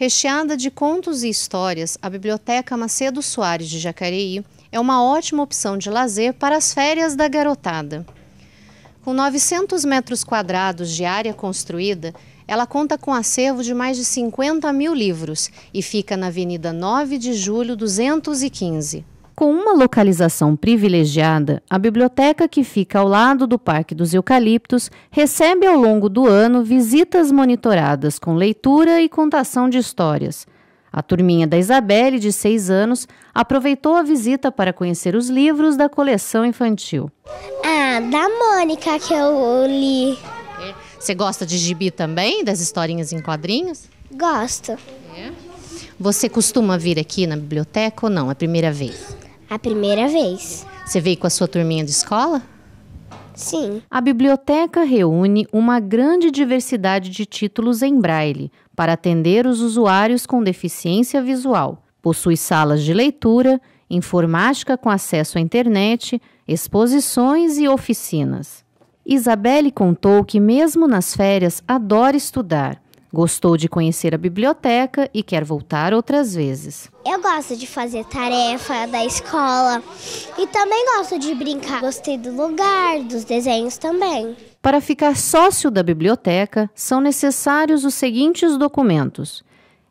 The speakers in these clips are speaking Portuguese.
Recheada de contos e histórias, a Biblioteca Macedo Soares de Jacareí é uma ótima opção de lazer para as férias da garotada. Com 900 metros quadrados de área construída, ela conta com acervo de mais de 50 mil livros e fica na Avenida 9 de Julho 215. Com uma localização privilegiada, a biblioteca que fica ao lado do Parque dos Eucaliptos recebe ao longo do ano visitas monitoradas com leitura e contação de histórias. A turminha da Isabelle, de seis anos, aproveitou a visita para conhecer os livros da coleção infantil. Ah, da Mônica que eu li. Você gosta de gibi também, das historinhas em quadrinhos? Gosto. É. Você costuma vir aqui na biblioteca ou não? É a primeira vez? A primeira vez. Você veio com a sua turminha de escola? Sim. A biblioteca reúne uma grande diversidade de títulos em braille para atender os usuários com deficiência visual. Possui salas de leitura, informática com acesso à internet, exposições e oficinas. Isabelle contou que, mesmo nas férias, adora estudar Gostou de conhecer a biblioteca e quer voltar outras vezes. Eu gosto de fazer tarefa da escola e também gosto de brincar. Gostei do lugar, dos desenhos também. Para ficar sócio da biblioteca, são necessários os seguintes documentos: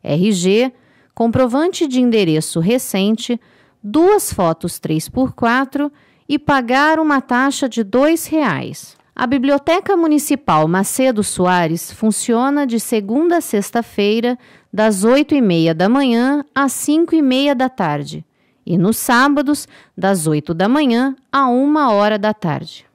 RG, comprovante de endereço recente, duas fotos 3x4 e pagar uma taxa de R$ 2,00. A Biblioteca Municipal Macedo Soares funciona de segunda a sexta-feira, das oito e meia da manhã às cinco e meia da tarde, e nos sábados, das oito da manhã a uma hora da tarde.